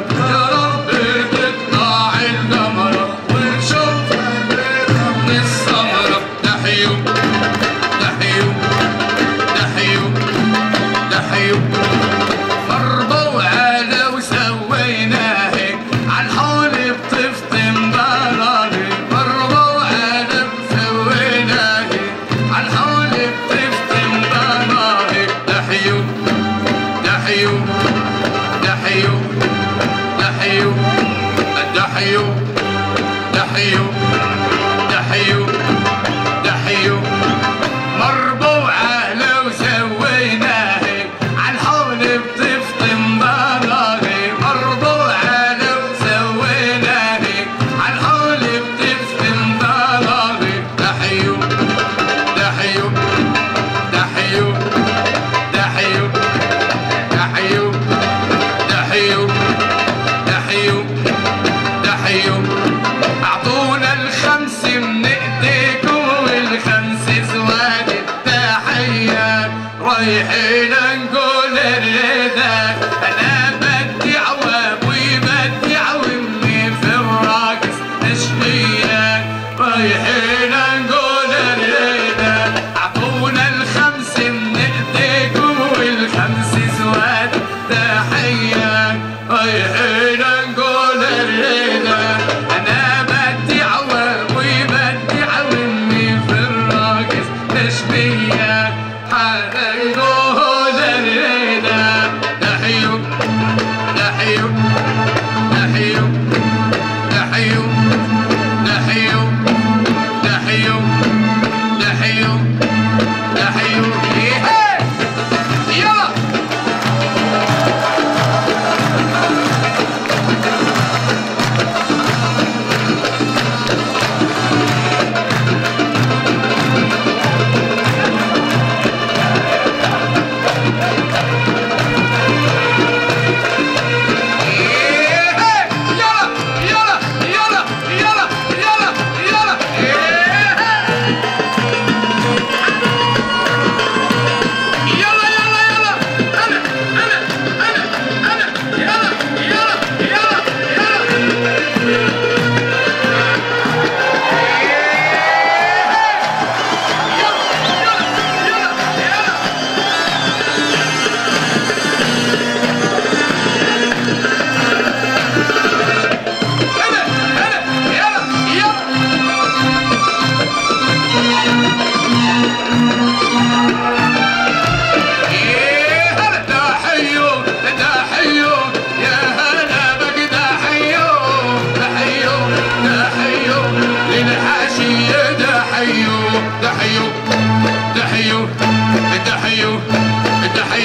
America. I hate it.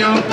you.